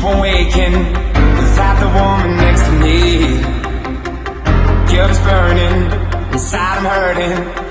keep on waking without the woman next to me. Guilt is burning, inside I'm hurting.